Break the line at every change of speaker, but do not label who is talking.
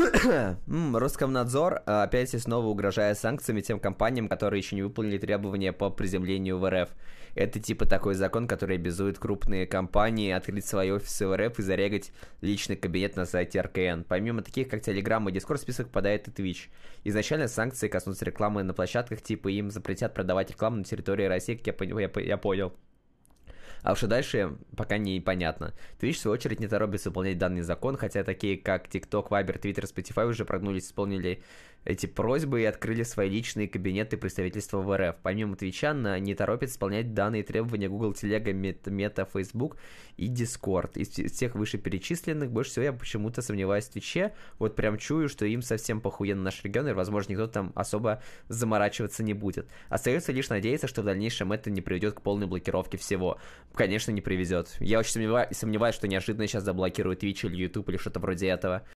Роскомнадзор а, опять и снова угрожая санкциями тем компаниям, которые еще не выполнили требования по приземлению в РФ. Это типа такой закон, который обязует крупные компании открыть свои офисы в РФ и зарегать личный кабинет на сайте РКН. Помимо таких, как Telegram и Discord, список попадает и Twitch. Изначально санкции коснутся рекламы на площадках, типа им запретят продавать рекламу на территории России, как я, я, я понял. А и дальше пока непонятно. Twitch, в свою очередь, не торопится выполнять данный закон, хотя такие, как TikTok, Viber, Twitter, Spotify уже прогнулись, исполнили эти просьбы и открыли свои личные кабинеты представительства в РФ. Помимо Твича, она не торопится исполнять данные требования Google Телега, Мета, Facebook и Discord. Из вс- всех вышеперечисленных, больше всего я почему-то сомневаюсь в Твиче. Вот прям чую, что им совсем похуен на наш регион, и, возможно, никто там особо заморачиваться не будет. Остается лишь надеяться, что в дальнейшем это не приведет к полной блокировке всего. Конечно, не приведет. Я очень сомневаюсь, сомневаюсь что неожиданно сейчас заблокируют Twitch или YouTube или что-то вроде этого.